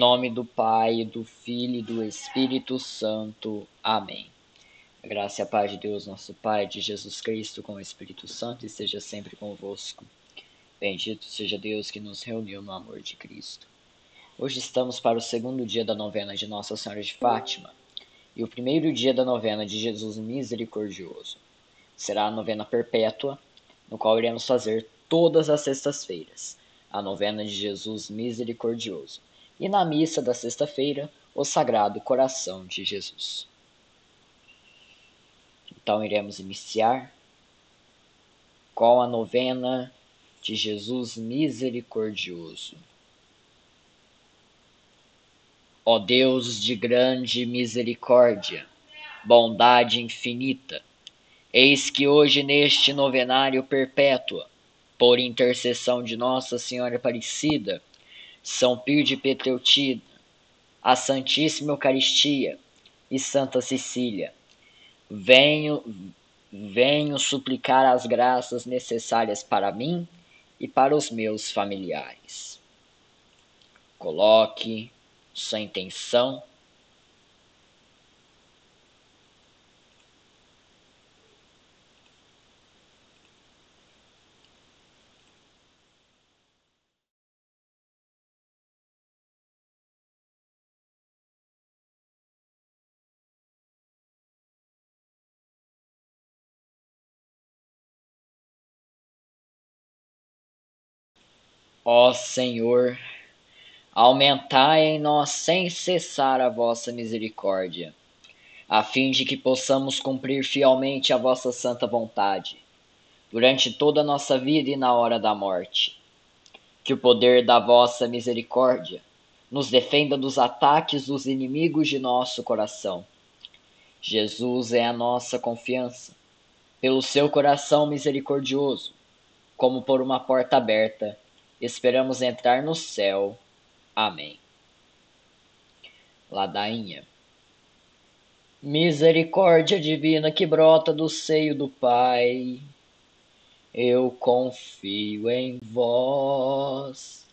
Nome do Pai, do Filho e do Espírito Santo. Amém. A graça e a paz de Deus, nosso Pai, de Jesus Cristo, com o Espírito Santo, esteja sempre convosco. Bendito seja Deus que nos reuniu no amor de Cristo. Hoje estamos para o segundo dia da novena de Nossa Senhora de Fátima e o primeiro dia da novena de Jesus Misericordioso. Será a novena perpétua, no qual iremos fazer todas as sextas-feiras a novena de Jesus Misericordioso e na missa da sexta-feira, o Sagrado Coração de Jesus. Então iremos iniciar com a novena de Jesus Misericordioso. Ó Deus de grande misericórdia, bondade infinita, eis que hoje neste novenário perpétua, por intercessão de Nossa Senhora Aparecida, são Pio de Petreutina, a Santíssima Eucaristia e Santa Cecília. Venho, venho suplicar as graças necessárias para mim e para os meus familiares. Coloque sua intenção Ó Senhor, aumentai em nós sem cessar a vossa misericórdia, a fim de que possamos cumprir fielmente a vossa santa vontade, durante toda a nossa vida e na hora da morte. Que o poder da vossa misericórdia nos defenda dos ataques dos inimigos de nosso coração. Jesus é a nossa confiança. Pelo seu coração misericordioso, como por uma porta aberta, Esperamos entrar no céu. Amém. Ladainha. Misericórdia divina que brota do seio do Pai, eu confio em vós.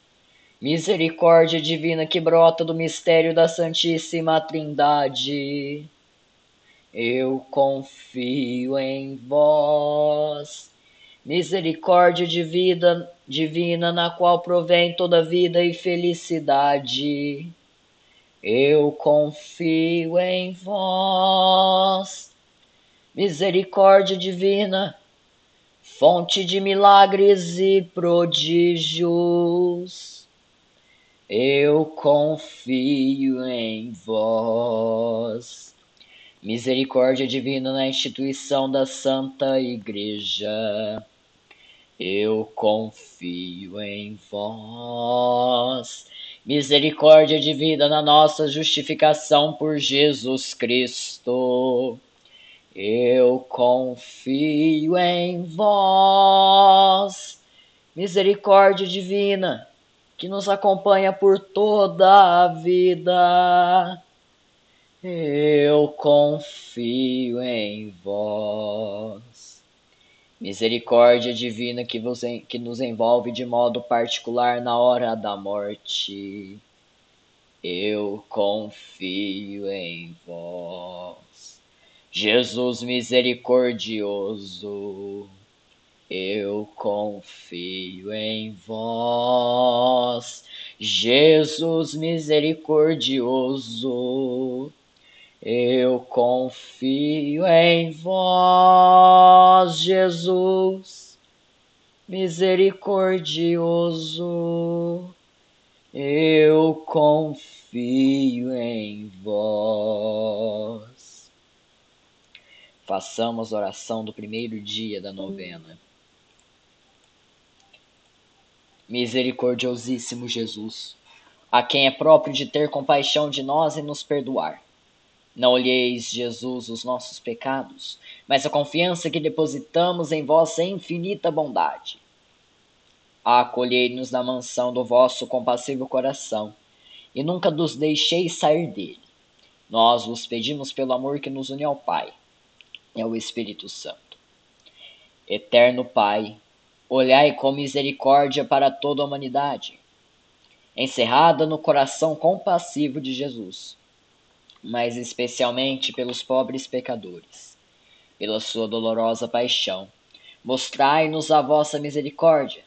Misericórdia divina que brota do mistério da Santíssima Trindade, eu confio em vós misericórdia de vida divina na qual provém toda vida e felicidade. Eu confio em vós, misericórdia divina, fonte de milagres e prodígios. Eu confio em vós. Misericórdia divina na instituição da Santa Igreja eu confio em vós. Misericórdia de vida na nossa justificação por Jesus Cristo. Eu confio em vós. Misericórdia divina que nos acompanha por toda a vida. Eu confio em vós. Misericórdia divina que, vos, que nos envolve de modo particular na hora da morte. Eu confio em vós. Jesus misericordioso, eu confio em vós. Jesus misericordioso, eu confio em vós, Jesus, misericordioso. Eu confio em vós. Façamos a oração do primeiro dia da novena. Misericordiosíssimo Jesus, a quem é próprio de ter compaixão de nós e nos perdoar não olheis, Jesus, os nossos pecados, mas a confiança que depositamos em vossa infinita bondade. Acolhei-nos na mansão do vosso compassivo coração, e nunca nos deixeis sair dele. Nós vos pedimos pelo amor que nos une ao Pai e ao Espírito Santo. Eterno Pai, olhai com misericórdia para toda a humanidade encerrada no coração compassivo de Jesus, mas especialmente pelos pobres pecadores. Pela sua dolorosa paixão, mostrai-nos a vossa misericórdia,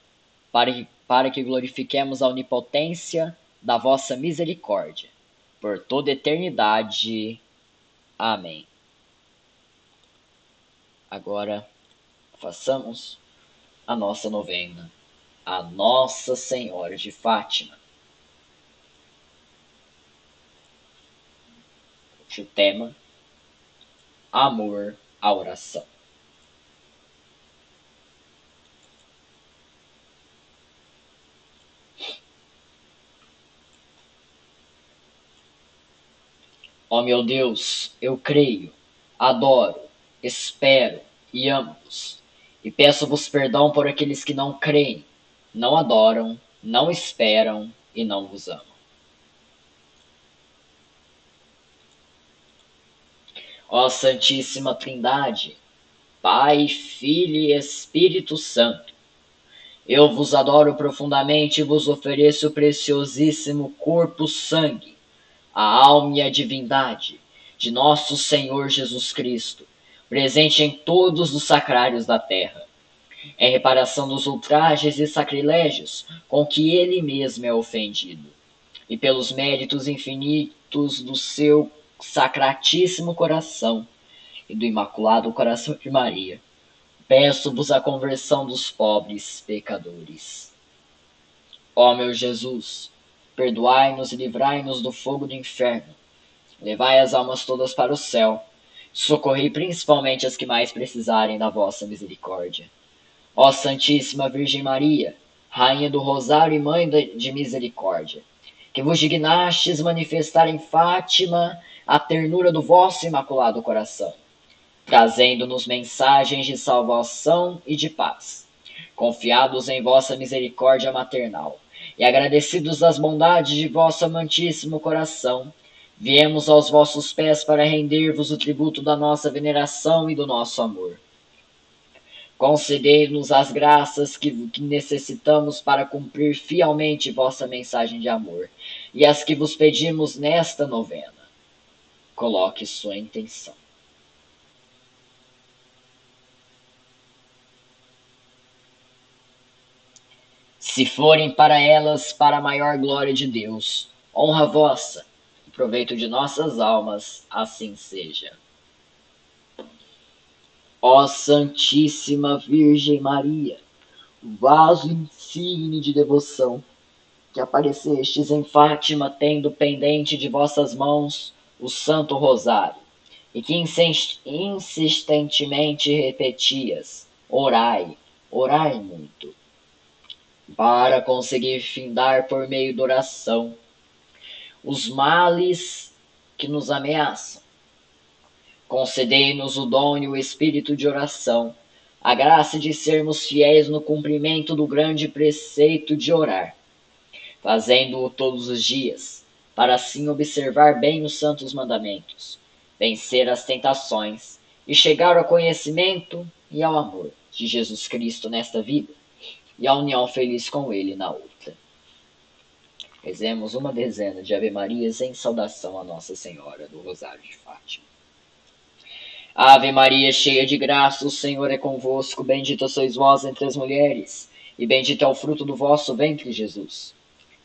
para que, para que glorifiquemos a onipotência da vossa misericórdia, por toda eternidade. Amém. Agora, façamos a nossa novena a Nossa Senhora de Fátima. O tema: Amor à oração. Ó oh, meu Deus, eu creio, adoro, espero e amo-vos, e peço-vos perdão por aqueles que não creem, não adoram, não esperam e não vos amam. Ó Santíssima Trindade, Pai, Filho e Espírito Santo, eu vos adoro profundamente e vos ofereço o preciosíssimo corpo, sangue, a alma e a divindade de nosso Senhor Jesus Cristo, presente em todos os sacrários da terra é reparação dos ultrajes e sacrilégios com que ele mesmo é ofendido, e pelos méritos infinitos do seu sacratíssimo coração e do imaculado coração de Maria, peço-vos a conversão dos pobres pecadores. Ó meu Jesus, perdoai-nos e livrai-nos do fogo do inferno, levai as almas todas para o céu, socorrei principalmente as que mais precisarem da vossa misericórdia. Ó Santíssima Virgem Maria, Rainha do Rosário e Mãe de Misericórdia, que vos dignastes manifestar em Fátima a ternura do vosso imaculado coração, trazendo-nos mensagens de salvação e de paz. Confiados em vossa misericórdia maternal e agradecidos das bondades de vosso amantíssimo coração, viemos aos vossos pés para render-vos o tributo da nossa veneração e do nosso amor Concedei-nos as graças que, que, necessitamos para cumprir fielmente vossa mensagem de amor e as que vos pedimos nesta novena. Coloque sua intenção. Se forem para elas para a maior glória de Deus, honra vossa, proveito de nossas almas, assim seja. Ó Santíssima Virgem Maria, vaso insigne de devoção, que aparecestes em Fátima tendo pendente de vossas mãos o Santo Rosário, e que insistentemente repetias: orai, orai muito, para conseguir findar por meio da oração os males que nos ameaçam. Concedei-nos o dom e o espírito de oração, a graça de sermos fiéis no cumprimento do grande preceito de orar, fazendo-o todos os dias, para assim observar bem os santos mandamentos, vencer as tentações e chegar ao conhecimento e ao amor de Jesus Cristo nesta vida e à união feliz com Ele na outra. Rezemos uma dezena de Ave Marias em saudação a Nossa Senhora do Rosário de Fátima. Ave Maria, cheia de graça, o Senhor é convosco. Bendita sois vós entre as mulheres, e bendito é o fruto do vosso ventre, Jesus.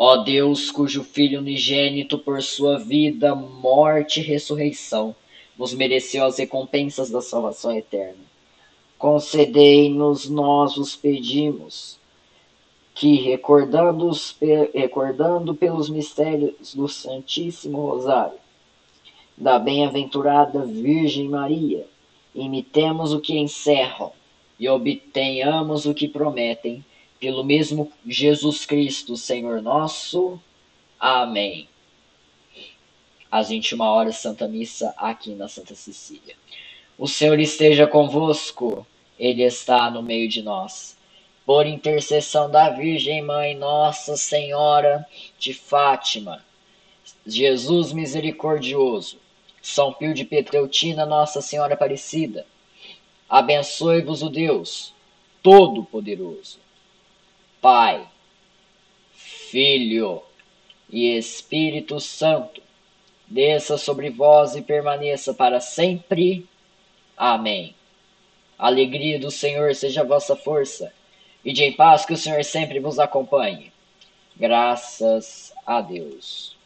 Ó Deus, cujo Filho unigênito, por sua vida, morte e ressurreição, nos mereceu as recompensas da salvação eterna. Concedei-nos, nós os pedimos, que, recordando, recordando pelos mistérios do Santíssimo Rosário, da bem-aventurada Virgem Maria, imitemos o que encerram e obtenhamos o que prometem pelo mesmo Jesus Cristo, Senhor nosso. Amém. Às 21 horas, Santa Missa aqui na Santa Cecília. O Senhor esteja convosco, Ele está no meio de nós. Por intercessão da Virgem Mãe Nossa Senhora de Fátima, Jesus misericordioso, São Pio de Petreutina, Nossa Senhora Aparecida, abençoe-vos o Deus Todo-Poderoso. Pai, Filho e Espírito Santo, desça sobre vós e permaneça para sempre. Amém. Alegria do Senhor seja a vossa força, e de em paz que o Senhor sempre vos acompanhe. Graças a Deus.